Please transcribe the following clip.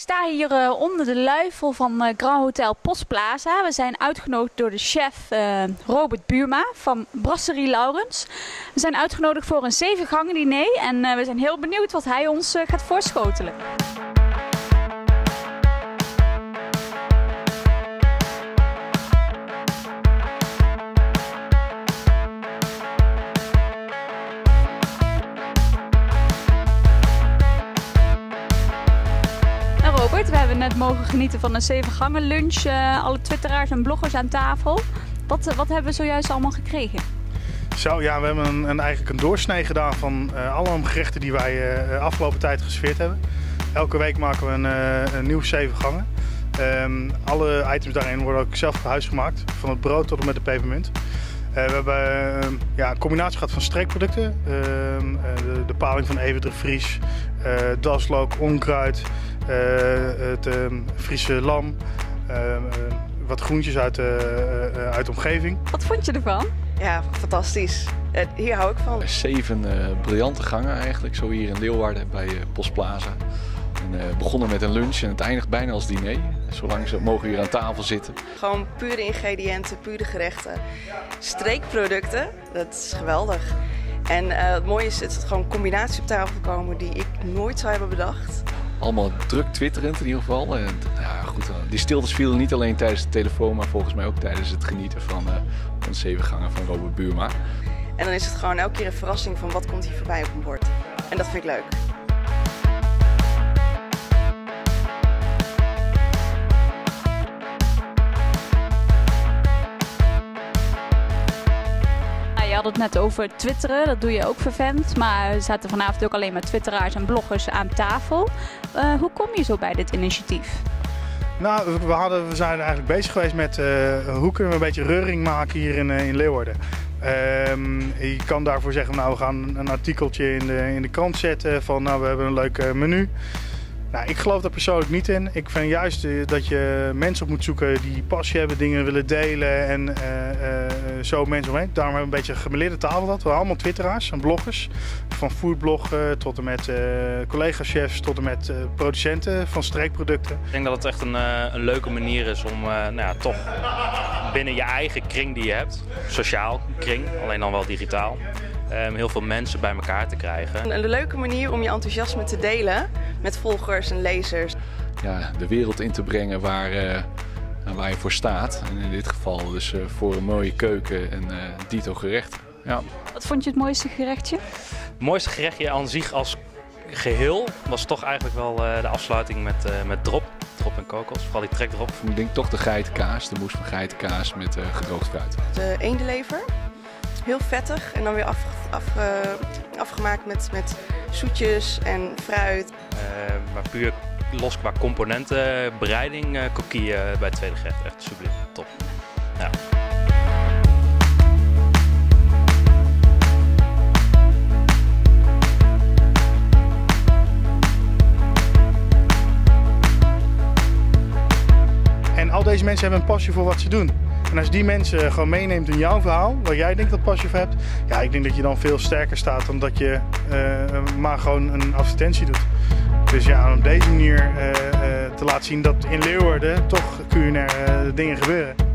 Ik sta hier uh, onder de luifel van uh, Grand Hotel Postplaza. We zijn uitgenodigd door de chef uh, Robert Buurma van Brasserie Laurens. We zijn uitgenodigd voor een zeven gangen diner en we zijn heel benieuwd wat hij ons gaat voorschotelen. We hebben net mogen genieten van een zeven gangen lunch. Uh, alle twitteraars en bloggers aan tafel. Wat, wat hebben we zojuist allemaal gekregen? Zo, ja, we hebben een, een eigenlijk een doorsnee gedaan van uh, alle gerechten die wij uh, afgelopen tijd gesfeerd hebben. Elke week maken we een, nieuw zeven gangen. Um, alle items daarin worden ook zelf huis gemaakt, van het brood tot en met de pepermunt. We hebben uh, ja, een combinatie gehad van streekproducten. Uh, de, de, paling van Evert de Vries, daslook, onkruid, het ehm, Friese lam, ehm, wat groentjes uit, uit de omgeving. Wat vond je ervan? Ja, fantastisch. hier hou ik van. Zeven briljante gangen eigenlijk, zo hier in Leeuwarden bij Postplaza. En, begonnen met een lunch en het eindigt bijna als diner. Zolang ze mogen hier aan tafel zitten. Gewoon pure ingrediënten, pure gerechten. Streekproducten, dat is geweldig. En uh, het mooie is dat er gewoon combinatie op tafel komen die ik nooit zou hebben bedacht. Allemaal druk twitterend in ieder geval. En, ja, goed, die stiltes vielen niet alleen tijdens de telefoon, maar volgens mij ook tijdens het genieten van, uh, van de zevengangen van Robert Buurma. En dan is het gewoon elke keer een verrassing van wat komt hier voorbij op een bord. En dat vind ik leuk. Had het net over twitteren, dat doe je ook vervent. Maar er zaten vanavond ook alleen maar twitteraars en bloggers aan tafel. Uh, hoe kom je zo bij dit initiatief? Nou, we, hadden, we zijn eigenlijk bezig geweest met uh, hoe kunnen we een beetje reuring maken hier in, uh, in Leeuwarden. Um, je kan daarvoor zeggen, nou we gaan een artikeltje in de, in de krant zetten van nou we hebben een leuk menu. Nou, ik geloof daar persoonlijk niet in. Ik vind juist dat je mensen op moet zoeken die passie hebben, dingen willen delen en uh, uh, zo mensen omheen. Daarom hebben we een beetje een gemeleerde tafel gehad. We hebben allemaal twitteraars en bloggers. Van foodbloggen tot en met collega-chefs tot en met producenten van streekproducten. Ik denk dat het echt een, een leuke manier is om nou ja, toch binnen je eigen kring die je hebt, sociaal kring, alleen dan wel digitaal, um, heel veel mensen bij elkaar te krijgen. Een leuke manier om je enthousiasme te delen met volgers en lezers. Ja, de wereld in te brengen waar, uh, waar je voor staat. En in dit geval dus uh, voor een mooie keuken en uh, dito gerechten. Ja. Wat vond je het mooiste gerechtje? Het mooiste gerechtje aan zich als geheel was toch eigenlijk wel de afsluiting met, met drop. Drop en kokos, vooral die trekdrop. Ik denk toch de geitenkaas, de moes van geitenkaas met gedroogd fruit. De eendenlever, heel vettig en dan weer af, af, uh, afgemaakt met, met zoetjes en fruit. Uh, maar puur los qua componenten, bereiding, uh, kokkie bij het tweede gerecht. Echt subliem, top. Ja. En al deze mensen hebben een passie voor wat ze doen. En als die mensen gewoon meeneemt in jouw verhaal, waar jij denkt dat passie voor hebt, ja, ik denk dat je dan veel sterker staat dan dat je uh, maar gewoon een advertentie doet. Dus ja, op deze manier uh, uh, te laten zien dat in Leeuwarden toch culinaire dingen gebeuren.